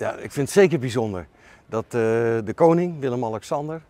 Ja, ik vind het zeker bijzonder dat uh, de koning, Willem-Alexander,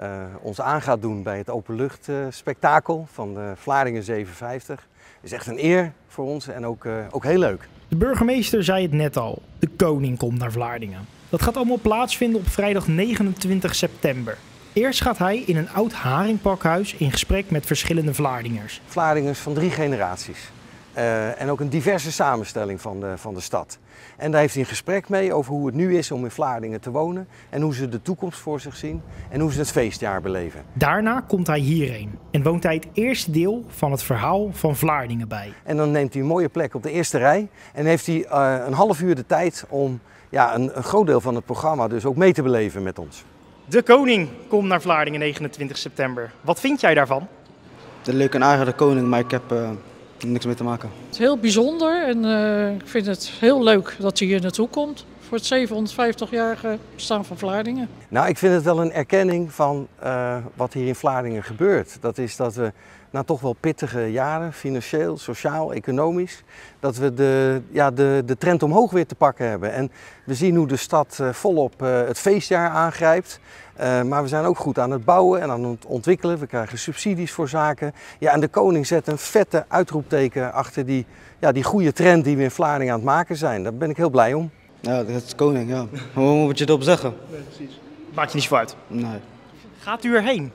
uh, ons aan gaat doen bij het openluchtspektakel van de Vlaardingen 750. is echt een eer voor ons en ook, uh, ook heel leuk. De burgemeester zei het net al, de koning komt naar Vlaardingen. Dat gaat allemaal plaatsvinden op vrijdag 29 september. Eerst gaat hij in een oud haringpakhuis in gesprek met verschillende Vlaardingers. Vlaardingers van drie generaties. Uh, en ook een diverse samenstelling van de, van de stad. En daar heeft hij een gesprek mee over hoe het nu is om in Vlaardingen te wonen. En hoe ze de toekomst voor zich zien. En hoe ze het feestjaar beleven. Daarna komt hij hierheen. En woont hij het eerste deel van het verhaal van Vlaardingen bij. En dan neemt hij een mooie plek op de eerste rij. En heeft hij uh, een half uur de tijd om ja, een, een groot deel van het programma dus ook mee te beleven met ons. De koning komt naar Vlaardingen 29 september. Wat vind jij daarvan? De leuke en aardige koning, maar ik heb uh, niks mee te maken. Het is heel bijzonder en uh, ik vind het heel leuk dat hij hier naartoe komt voor het 750-jarige bestaan van Vlaardingen. Nou, ik vind het wel een erkenning van uh, wat hier in Vlaardingen gebeurt. Dat is dat we na toch wel pittige jaren, financieel, sociaal, economisch, dat we de, ja, de, de trend omhoog weer te pakken hebben. En we zien hoe de stad uh, volop uh, het feestjaar aangrijpt. Maar we zijn ook goed aan het bouwen en aan het ontwikkelen. We krijgen subsidies voor zaken. Ja, en de koning zet een vette uitroepteken achter die, ja, die goede trend die we in Vlaardingen aan het maken zijn. Daar ben ik heel blij om. Ja, dat is koning, ja. Hoe moet je erop zeggen? Nee, precies. Maakt je niet zo uit? Nee. Gaat u erheen?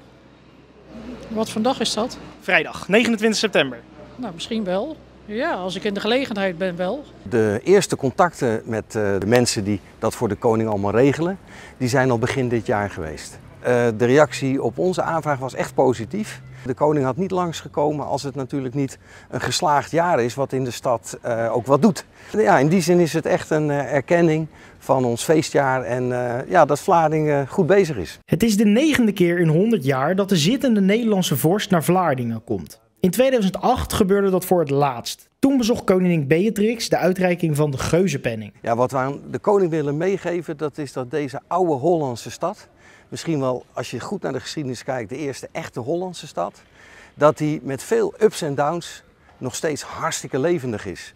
Wat voor dag is dat? Vrijdag, 29 september. Nou, misschien wel. Ja, als ik in de gelegenheid ben wel. De eerste contacten met uh, de mensen die dat voor de koning allemaal regelen, die zijn al begin dit jaar geweest. Uh, de reactie op onze aanvraag was echt positief. De koning had niet langsgekomen als het natuurlijk niet een geslaagd jaar is wat in de stad uh, ook wat doet. Ja, in die zin is het echt een erkenning van ons feestjaar en ja, dat Vlaardingen goed bezig is. Het is de negende keer in 100 jaar dat de zittende Nederlandse vorst naar Vlaardingen komt. In 2008 gebeurde dat voor het laatst. Toen bezocht koningin Beatrix de uitreiking van de Geuzenpenning. Ja, wat we aan de koning willen meegeven, dat is dat deze oude Hollandse stad, misschien wel als je goed naar de geschiedenis kijkt, de eerste echte Hollandse stad, dat die met veel ups en downs nog steeds hartstikke levendig is.